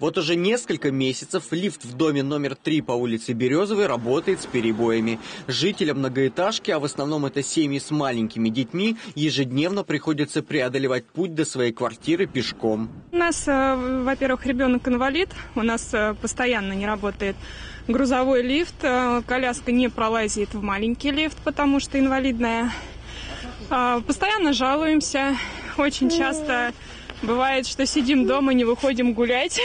Вот уже несколько месяцев лифт в доме номер 3 по улице Березовой работает с перебоями. Жителям многоэтажки, а в основном это семьи с маленькими детьми, ежедневно приходится преодолевать путь до своей квартиры пешком. У нас, э, во-первых, ребенок инвалид, у нас э, постоянно не работает грузовой лифт, э, коляска не пролазит в маленький лифт, потому что инвалидная. А, постоянно жалуемся, очень часто Бывает, что сидим дома, не выходим гулять,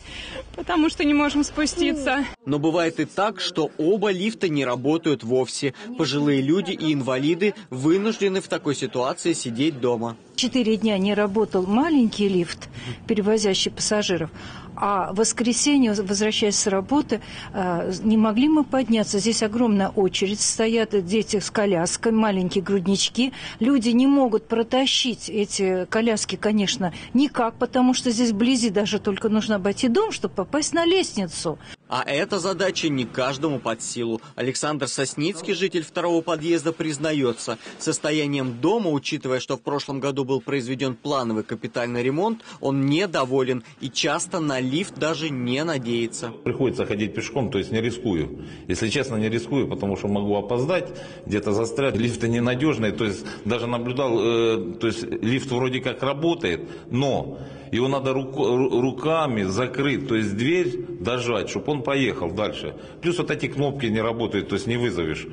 потому что не можем спуститься. Но бывает и так, что оба лифта не работают вовсе. Пожилые люди и инвалиды вынуждены в такой ситуации сидеть дома. Четыре дня не работал маленький лифт, перевозящий пассажиров, а в воскресенье, возвращаясь с работы, э, не могли мы подняться. Здесь огромная очередь, стоят дети с коляской, маленькие груднички. Люди не могут протащить эти коляски, конечно, никак, потому что здесь вблизи даже только нужно обойти дом, чтобы попасть на лестницу. А эта задача не каждому под силу. Александр Сосницкий, житель второго подъезда, признается, состоянием дома, учитывая, что в прошлом году был произведен плановый капитальный ремонт, он недоволен и часто на лифт даже не надеется. Приходится ходить пешком, то есть не рискую. Если честно, не рискую, потому что могу опоздать, где-то застрять. Лифты ненадежные, то есть даже наблюдал, э, то есть лифт вроде как работает, но его надо рук, руками закрыть, то есть дверь дожать, чтобы он поехал дальше. Плюс вот эти кнопки не работают, то есть не вызовешь.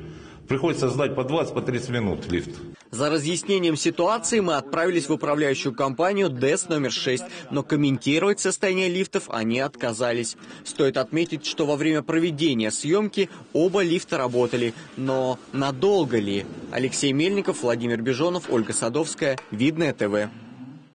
Приходится ждать по 20-30 по минут лифт. За разъяснением ситуации мы отправились в управляющую компанию ДЭС номер 6, но комментировать состояние лифтов они отказались. Стоит отметить, что во время проведения съемки оба лифта работали, но надолго ли? Алексей Мельников, Владимир Бежонов, Ольга Садовская, Видное ТВ.